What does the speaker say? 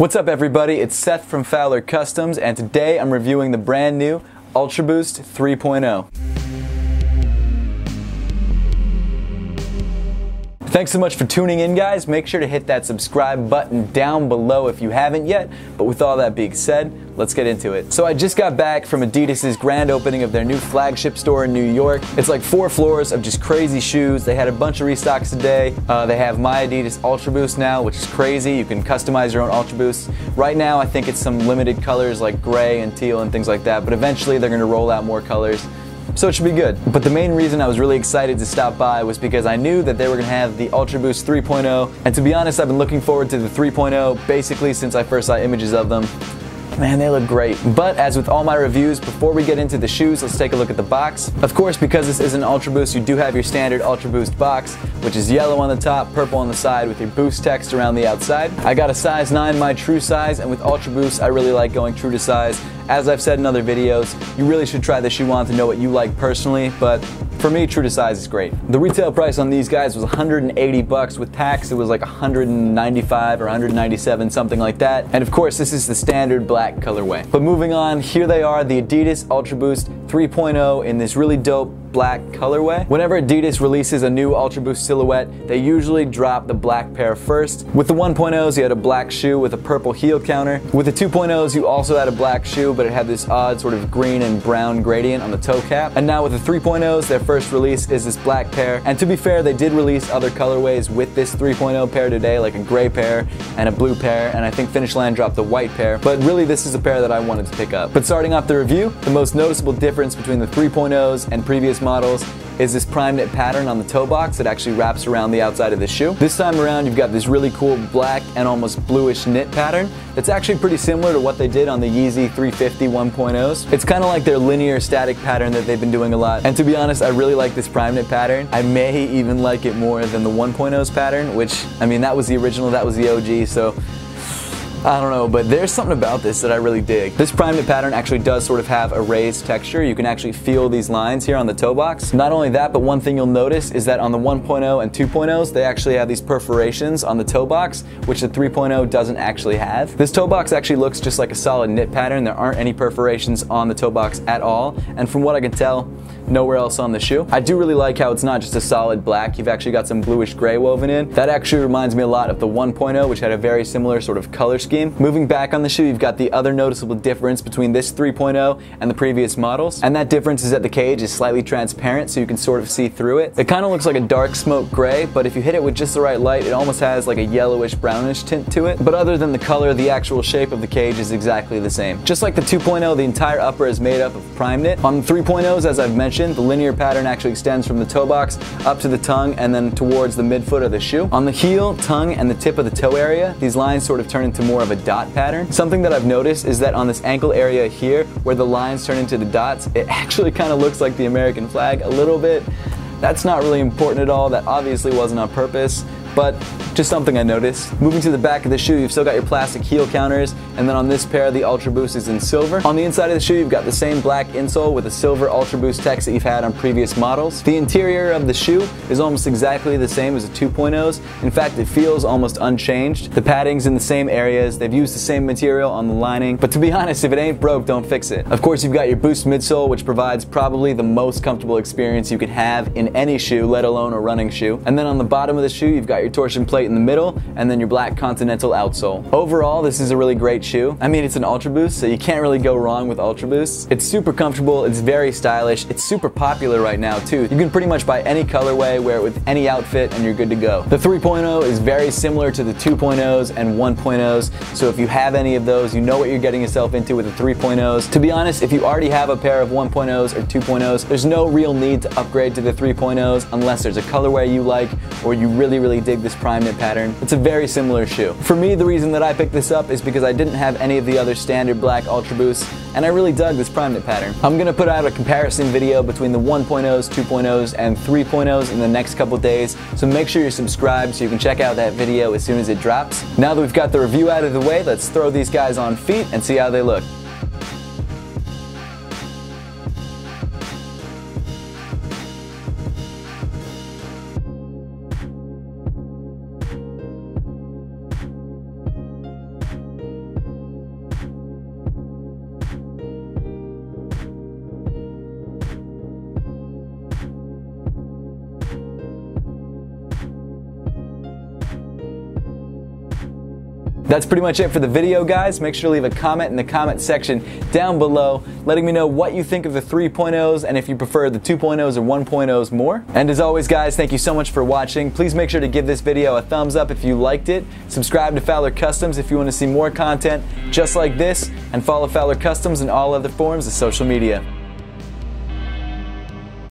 What's up everybody, it's Seth from Fowler Customs and today I'm reviewing the brand new Ultra Boost 3.0. Thanks so much for tuning in guys. Make sure to hit that subscribe button down below if you haven't yet. But with all that being said, let's get into it. So I just got back from Adidas's grand opening of their new flagship store in New York. It's like four floors of just crazy shoes. They had a bunch of restocks today. Uh, they have my Adidas Ultra Boost now, which is crazy. You can customize your own Ultra Boost. Right now, I think it's some limited colors like gray and teal and things like that. But eventually, they're gonna roll out more colors so it should be good. But the main reason I was really excited to stop by was because I knew that they were to have the Ultra Boost 3.0, and to be honest, I've been looking forward to the 3.0 basically since I first saw images of them. Man, they look great. But as with all my reviews, before we get into the shoes, let's take a look at the box. Of course, because this is an Ultra Boost, you do have your standard Ultra Boost box, which is yellow on the top, purple on the side with your Boost text around the outside. I got a size 9, my true size, and with Ultra Boost, I really like going true to size. As I've said in other videos, you really should try the shoe on to know what you like personally, but for me, true to size is great. The retail price on these guys was 180 bucks. With tax, it was like 195 or 197, something like that. And of course, this is the standard black colorway. But moving on, here they are, the Adidas Ultra Boost 3.0 in this really dope black colorway. Whenever Adidas releases a new Ultra Boost silhouette, they usually drop the black pair first. With the 1.0s, you had a black shoe with a purple heel counter. With the 2.0s, you also had a black shoe, but it had this odd sort of green and brown gradient on the toe cap. And now with the 3.0s, their first release is this black pair. And to be fair, they did release other colorways with this 3.0 pair today, like a gray pair and a blue pair, and I think Finish Line dropped the white pair. But really, this is a pair that I wanted to pick up. But starting off the review, the most noticeable difference between the 3.0s and previous models is this prime knit pattern on the toe box that actually wraps around the outside of the shoe. This time around you've got this really cool black and almost bluish knit pattern that's actually pretty similar to what they did on the Yeezy 350 1.0s. It's kind of like their linear static pattern that they've been doing a lot. And to be honest, I really like this prime knit pattern. I may even like it more than the 1.0s pattern, which, I mean, that was the original, that was the OG, so I don't know, but there's something about this that I really dig. This prime knit pattern actually does sort of have a raised texture. You can actually feel these lines here on the toe box. Not only that, but one thing you'll notice is that on the 1.0 and 2.0s, they actually have these perforations on the toe box, which the 3.0 doesn't actually have. This toe box actually looks just like a solid knit pattern. There aren't any perforations on the toe box at all. And from what I can tell, nowhere else on the shoe. I do really like how it's not just a solid black, you've actually got some bluish gray woven in. That actually reminds me a lot of the 1.0, which had a very similar sort of color scheme. Moving back on the shoe, you've got the other noticeable difference between this 3.0 and the previous models, and that difference is that the cage is slightly transparent, so you can sort of see through it. It kind of looks like a dark smoke gray, but if you hit it with just the right light, it almost has like a yellowish brownish tint to it. But other than the color, the actual shape of the cage is exactly the same. Just like the 2.0, the entire upper is made up of prime knit. On the 3.0s, as I've mentioned, mentioned, the linear pattern actually extends from the toe box up to the tongue and then towards the midfoot of the shoe. On the heel, tongue, and the tip of the toe area, these lines sort of turn into more of a dot pattern. Something that I've noticed is that on this ankle area here, where the lines turn into the dots, it actually kind of looks like the American flag a little bit. That's not really important at all. That obviously wasn't on purpose but just something I noticed. Moving to the back of the shoe, you've still got your plastic heel counters, and then on this pair, the Ultra Boost is in silver. On the inside of the shoe, you've got the same black insole with the silver Ultra Boost text that you've had on previous models. The interior of the shoe is almost exactly the same as the 2.0s. In fact, it feels almost unchanged. The padding's in the same areas, they've used the same material on the lining, but to be honest, if it ain't broke, don't fix it. Of course, you've got your Boost midsole, which provides probably the most comfortable experience you could have in any shoe, let alone a running shoe. And then on the bottom of the shoe, you've got your torsion plate in the middle, and then your black Continental outsole. Overall, this is a really great shoe. I mean, it's an Ultra Boost, so you can't really go wrong with Ultra Boosts. It's super comfortable, it's very stylish, it's super popular right now too. You can pretty much buy any colorway, wear it with any outfit, and you're good to go. The 3.0 is very similar to the 2.0s and 1.0s, so if you have any of those, you know what you're getting yourself into with the 3.0s. To be honest, if you already have a pair of 1.0s or 2.0s, there's no real need to upgrade to the 3.0s unless there's a colorway you like or you really, really dig this prime knit pattern. It's a very similar shoe. For me, the reason that I picked this up is because I didn't have any of the other standard black Ultra Boosts, and I really dug this prime knit pattern. I'm gonna put out a comparison video between the 1.0s, 2.0s, and 3.0s in the next couple days, so make sure you're subscribed so you can check out that video as soon as it drops. Now that we've got the review out of the way, let's throw these guys on feet and see how they look. That's pretty much it for the video, guys. Make sure to leave a comment in the comment section down below, letting me know what you think of the 3.0s and if you prefer the 2.0s or 1.0s more. And as always, guys, thank you so much for watching. Please make sure to give this video a thumbs up if you liked it. Subscribe to Fowler Customs if you want to see more content just like this, and follow Fowler Customs in all other forms of social media.